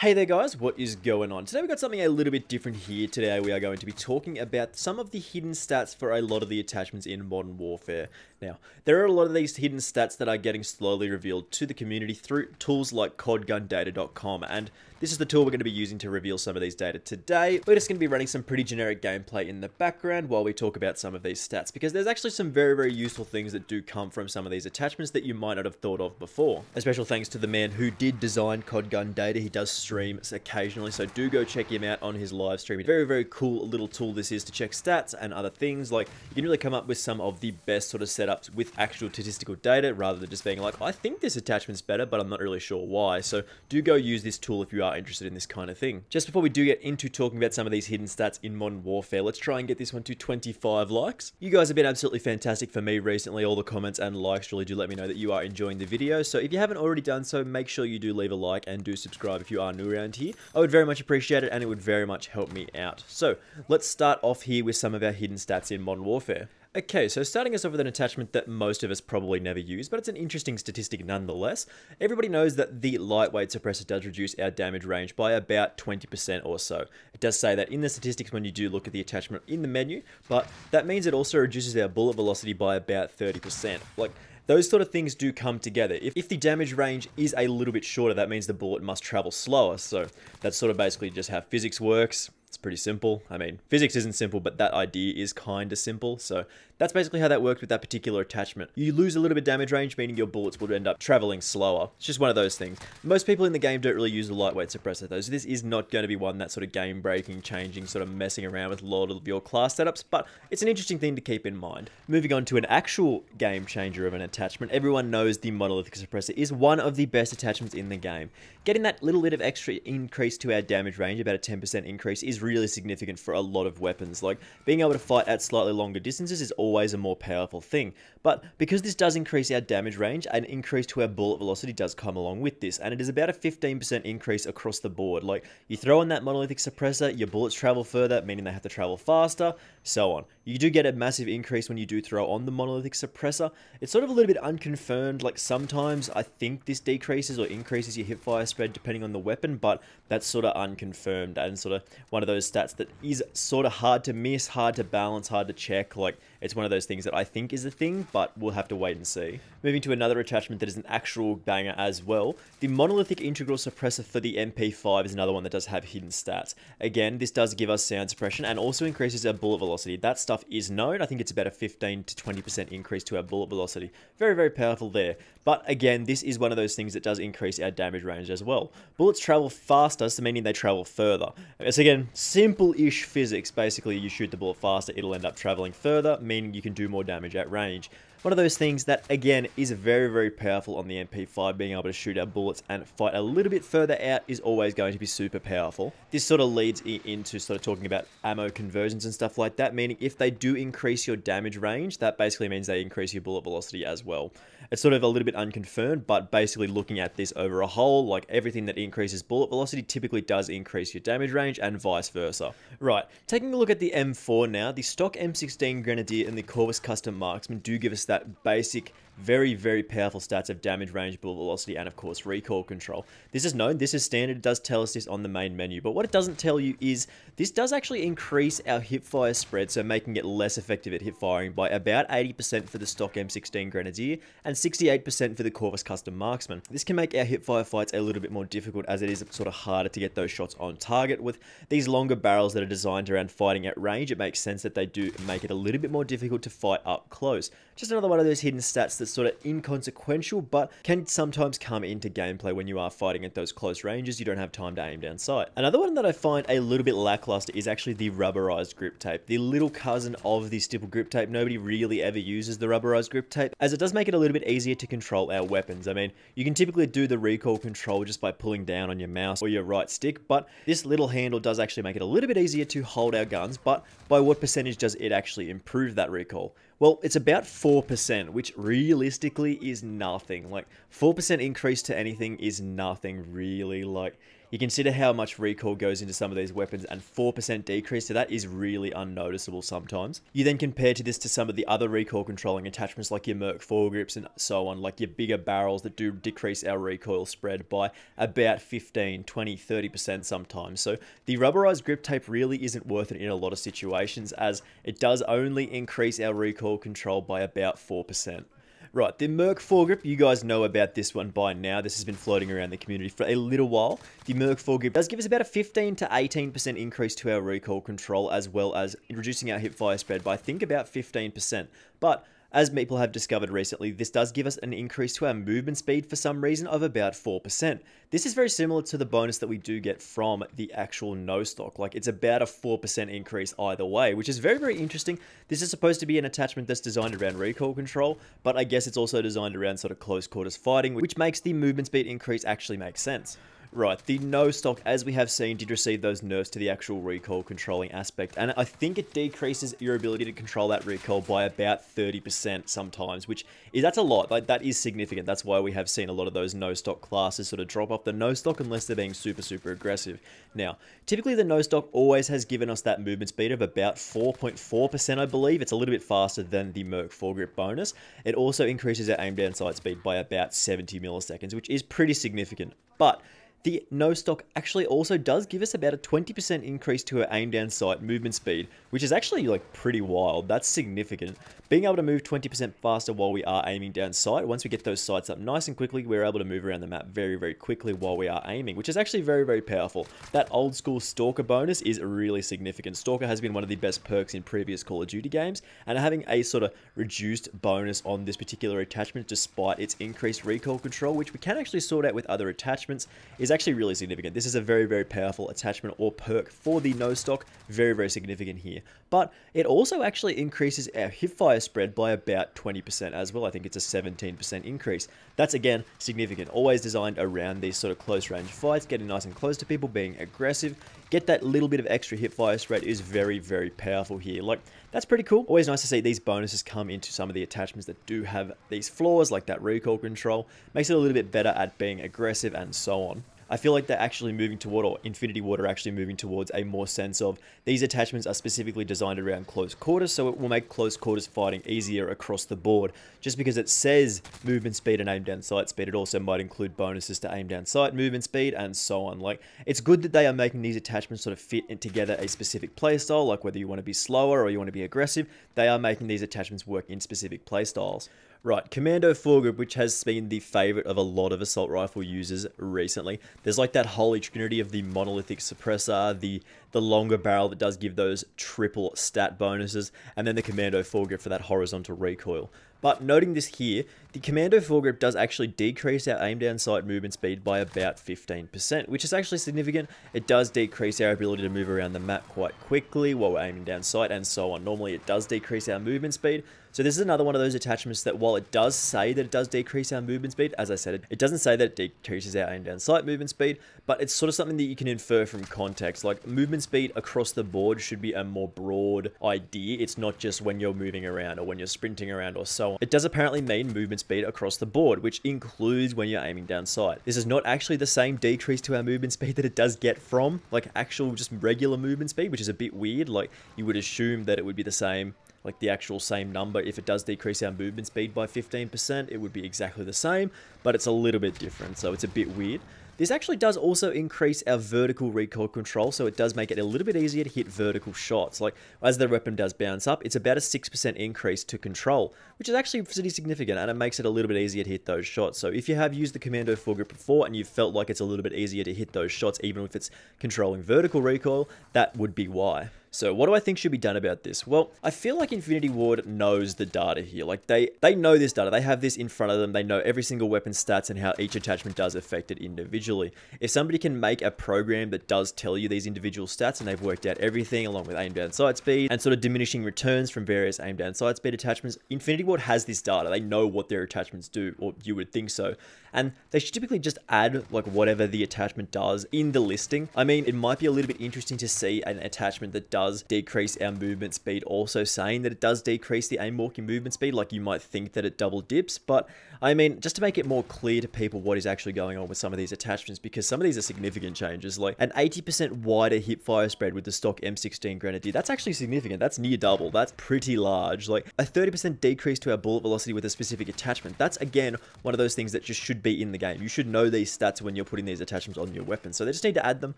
Hey there guys, what is going on? Today we've got something a little bit different here. Today we are going to be talking about some of the hidden stats for a lot of the attachments in Modern Warfare. Now, there are a lot of these hidden stats that are getting slowly revealed to the community through tools like codgundata.com and this is the tool we're going to be using to reveal some of these data today. We're just going to be running some pretty generic gameplay in the background while we talk about some of these stats because there's actually some very, very useful things that do come from some of these attachments that you might not have thought of before. A special thanks to the man who did design COD Gun Data. He does stream occasionally, so do go check him out on his live stream. Very, very cool little tool this is to check stats and other things. Like, you can really come up with some of the best sort of setups with actual statistical data rather than just being like, I think this attachment's better, but I'm not really sure why. So do go use this tool if you are interested in this kind of thing. Just before we do get into talking about some of these hidden stats in Modern Warfare, let's try and get this one to 25 likes. You guys have been absolutely fantastic for me recently. All the comments and likes really do let me know that you are enjoying the video. So if you haven't already done so, make sure you do leave a like and do subscribe if you are new around here. I would very much appreciate it and it would very much help me out. So let's start off here with some of our hidden stats in Modern Warfare. Okay, so starting us off with an attachment that most of us probably never use, but it's an interesting statistic nonetheless. Everybody knows that the lightweight suppressor does reduce our damage range by about 20% or so. It does say that in the statistics when you do look at the attachment in the menu, but that means it also reduces our bullet velocity by about 30%. Like, those sort of things do come together. If, if the damage range is a little bit shorter, that means the bullet must travel slower. So that's sort of basically just how physics works. It's pretty simple. I mean, physics isn't simple, but that idea is kind of simple. So that's basically how that works with that particular attachment. You lose a little bit of damage range, meaning your bullets would end up traveling slower. It's just one of those things. Most people in the game don't really use the lightweight suppressor though, so this is not going to be one that sort of game breaking, changing, sort of messing around with a lot of your class setups, but it's an interesting thing to keep in mind. Moving on to an actual game changer of an attachment, everyone knows the monolithic suppressor is one of the best attachments in the game. Getting that little bit of extra increase to our damage range, about a 10% increase, is really significant for a lot of weapons. Like, being able to fight at slightly longer distances is always a more powerful thing. But because this does increase our damage range, an increase to our bullet velocity does come along with this, and it is about a 15% increase across the board. Like, you throw in that monolithic suppressor, your bullets travel further, meaning they have to travel faster, so on. You do get a massive increase when you do throw on the monolithic suppressor. It's sort of a little bit unconfirmed, like sometimes I think this decreases or increases your hipfire spread depending on the weapon, but that's sort of unconfirmed and sort of one of those stats that is sort of hard to miss, hard to balance, hard to check. Like, it's one of those things that I think is a thing, but we'll have to wait and see. Moving to another attachment that is an actual banger as well. The monolithic integral suppressor for the MP5 is another one that does have hidden stats. Again, this does give us sound suppression and also increases our bullet velocity. That stuff is known. I think it's about a 15 to 20% increase to our bullet velocity. Very, very powerful there. But again, this is one of those things that does increase our damage range as well. Bullets travel faster, so meaning they travel further. It's again, simple-ish physics. Basically, you shoot the bullet faster, it'll end up traveling further, meaning you can do more damage at range. One of those things that, again, is very, very powerful on the MP5. Being able to shoot our bullets and fight a little bit further out is always going to be super powerful. This sort of leads into sort of talking about ammo conversions and stuff like that, meaning if they do increase your damage range, that basically means they increase your bullet velocity as well. It's sort of a little bit unconfirmed, but basically looking at this over a whole, like everything that increases bullet velocity typically does increase your damage range and vice versa. Right, taking a look at the M4 now, the stock M16 Grenadier and the Corvus Custom Marksman do give us that basic very, very powerful stats of damage range, bullet velocity, and of course recoil control. This is known, this is standard, it does tell us this on the main menu, but what it doesn't tell you is this does actually increase our hipfire spread, so making it less effective at hip firing by about 80% for the stock M16 Grenadier and 68% for the Corvus Custom Marksman. This can make our hipfire fights a little bit more difficult as it is sort of harder to get those shots on target. With these longer barrels that are designed around fighting at range, it makes sense that they do make it a little bit more difficult to fight up close. Just another one of those hidden stats sort of inconsequential, but can sometimes come into gameplay when you are fighting at those close ranges. You don't have time to aim down sight. Another one that I find a little bit lackluster is actually the rubberized grip tape. The little cousin of the stipple grip tape. Nobody really ever uses the rubberized grip tape, as it does make it a little bit easier to control our weapons. I mean, you can typically do the recoil control just by pulling down on your mouse or your right stick, but this little handle does actually make it a little bit easier to hold our guns, but by what percentage does it actually improve that recoil? Well, it's about 4%, which realistically is nothing. Like, 4% increase to anything is nothing, really. Like, you consider how much recoil goes into some of these weapons and 4% decrease, so that is really unnoticeable sometimes. You then compare to this to some of the other recoil controlling attachments like your Merc foregrips and so on, like your bigger barrels that do decrease our recoil spread by about 15, 20, 30% sometimes. So the rubberized grip tape really isn't worth it in a lot of situations as it does only increase our recoil control by about 4%. Right, the Merc foregrip, you guys know about this one by now. This has been floating around the community for a little while. The Merc foregrip does give us about a 15 to 18% increase to our recoil control as well as reducing our hip fire spread by I think about 15%. But as people have discovered recently, this does give us an increase to our movement speed for some reason of about 4%. This is very similar to the bonus that we do get from the actual no stock. Like it's about a 4% increase either way, which is very, very interesting. This is supposed to be an attachment that's designed around recoil control, but I guess it's also designed around sort of close quarters fighting, which makes the movement speed increase actually make sense. Right, the no stock, as we have seen, did receive those nerfs to the actual recoil controlling aspect, and I think it decreases your ability to control that recoil by about 30% sometimes, which is, that's a lot, like that is significant. That's why we have seen a lot of those no stock classes sort of drop off the no stock unless they're being super, super aggressive. Now, typically the no stock always has given us that movement speed of about 4.4%, I believe. It's a little bit faster than the Merc foregrip bonus. It also increases our aim down sight speed by about 70 milliseconds, which is pretty significant. But the no stock actually also does give us about a 20% increase to our aim down sight movement speed, which is actually like pretty wild. That's significant. Being able to move 20% faster while we are aiming down sight, once we get those sights up nice and quickly, we're able to move around the map very, very quickly while we are aiming, which is actually very, very powerful. That old school Stalker bonus is really significant. Stalker has been one of the best perks in previous Call of Duty games, and having a sort of reduced bonus on this particular attachment despite its increased recoil control, which we can actually sort out with other attachments, is is actually really significant. This is a very, very powerful attachment or perk for the no stock. Very, very significant here. But it also actually increases our hip fire spread by about 20% as well. I think it's a 17% increase. That's again significant. Always designed around these sort of close range fights, getting nice and close to people, being aggressive. Get that little bit of extra hip fire spread is very, very powerful here. Like, that's pretty cool. Always nice to see these bonuses come into some of the attachments that do have these flaws, like that recoil control. Makes it a little bit better at being aggressive and so on. I feel like they're actually moving toward, or Infinity Ward are actually moving towards a more sense of these attachments are specifically designed around close quarters, so it will make close quarters fighting easier across the board. Just because it says movement speed and aim down sight speed, it also might include bonuses to aim down sight, movement speed, and so on. Like, it's good that they are making these attachments sort of fit together a specific playstyle, like whether you want to be slower or you want to be aggressive, they are making these attachments work in specific playstyles. Right, Commando foregrip, which has been the favorite of a lot of assault rifle users recently. There's like that holy trinity of the monolithic suppressor, the the longer barrel that does give those triple stat bonuses, and then the Commando foregrip for that horizontal recoil. But noting this here, the Commando foregrip does actually decrease our aim down sight movement speed by about 15%, which is actually significant. It does decrease our ability to move around the map quite quickly while we're aiming down sight and so on. Normally it does decrease our movement speed, so this is another one of those attachments that while it does say that it does decrease our movement speed, as I said, it doesn't say that it decreases our aim down sight movement speed, but it's sort of something that you can infer from context. Like movement speed across the board should be a more broad idea. It's not just when you're moving around or when you're sprinting around or so on. It does apparently mean movement speed across the board, which includes when you're aiming down sight. This is not actually the same decrease to our movement speed that it does get from like actual just regular movement speed, which is a bit weird. Like you would assume that it would be the same like the actual same number. If it does decrease our movement speed by 15%, it would be exactly the same, but it's a little bit different, so it's a bit weird. This actually does also increase our vertical recoil control, so it does make it a little bit easier to hit vertical shots. Like, as the weapon does bounce up, it's about a 6% increase to control, which is actually pretty significant, and it makes it a little bit easier to hit those shots. So if you have used the Commando foregrip before, and you've felt like it's a little bit easier to hit those shots, even if it's controlling vertical recoil, that would be why. So what do I think should be done about this? Well, I feel like Infinity Ward knows the data here. Like they they know this data. They have this in front of them. They know every single weapon stats and how each attachment does affect it individually. If somebody can make a program that does tell you these individual stats and they've worked out everything along with aim down sight speed and sort of diminishing returns from various aim down sight speed attachments, Infinity Ward has this data. They know what their attachments do, or you would think so. And they should typically just add like whatever the attachment does in the listing. I mean, it might be a little bit interesting to see an attachment that does does decrease our movement speed, also saying that it does decrease the aim walking movement speed, like you might think that it double dips, but I mean, just to make it more clear to people what is actually going on with some of these attachments, because some of these are significant changes, like an 80% wider hip fire spread with the stock M16 Grenadier, that's actually significant, that's near double, that's pretty large, like a 30% decrease to our bullet velocity with a specific attachment, that's again, one of those things that just should be in the game, you should know these stats when you're putting these attachments on your weapon, so they just need to add them,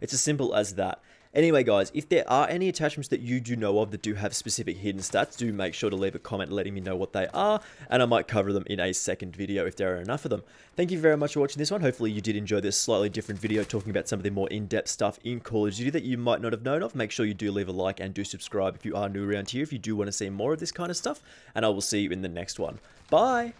it's as simple as that. Anyway, guys, if there are any attachments that you do know of that do have specific hidden stats, do make sure to leave a comment letting me know what they are, and I might cover them in a second video if there are enough of them. Thank you very much for watching this one. Hopefully you did enjoy this slightly different video talking about some of the more in-depth stuff in Call of Duty that you might not have known of. Make sure you do leave a like and do subscribe if you are new around here, if you do want to see more of this kind of stuff, and I will see you in the next one. Bye!